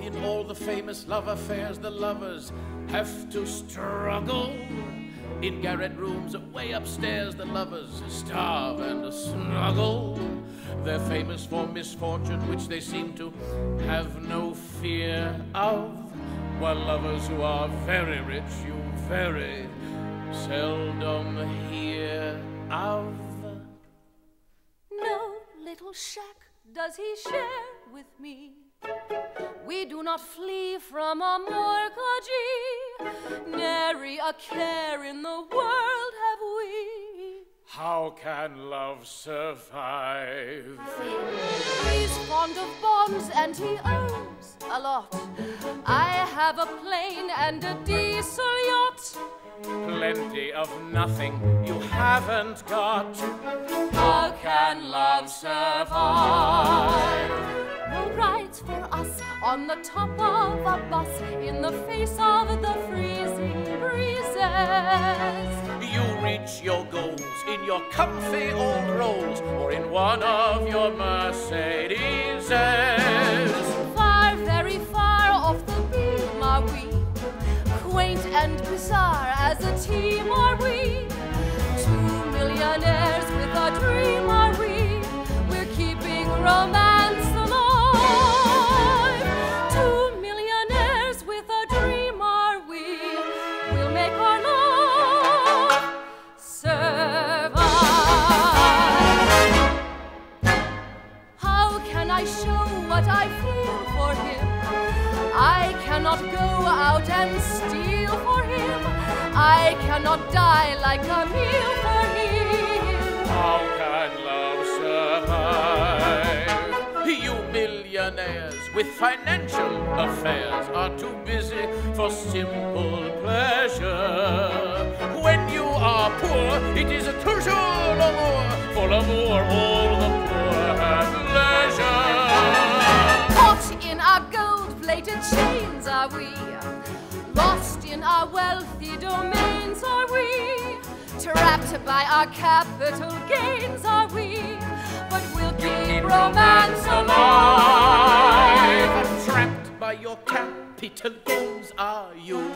In all the famous love affairs, the lovers have to struggle. In garret rooms way upstairs, the lovers starve and snuggle. They're famous for misfortune, which they seem to have no fear of. While lovers who are very rich, you very seldom hear of. No little shack does he share with me. We do not flee from a mortgagee, nary a care in the world have we. How can love survive? He's fond of bonds and he owns a lot. I have a plane and a diesel yacht. Plenty of nothing you haven't got. How can love survive? On the top of a bus in the face of the freezing breezes. You reach your goals in your comfy old Rolls or in one of your Mercedeses. Far, very far off the beam are we, quaint and bizarre as a team are we. Two millionaires with a dream are we, we're keeping romance I show what I feel for him? I cannot go out and steal for him. I cannot die like Camille for him. How can love survive? You millionaires with financial affairs are too busy for simple pleasure. When you are poor, it is toujours l'amour. For l'amour, are we? Lost in our wealthy domains are we? Trapped by our capital gains are we? But we'll keep romance alive. Trapped by your capital gains are you?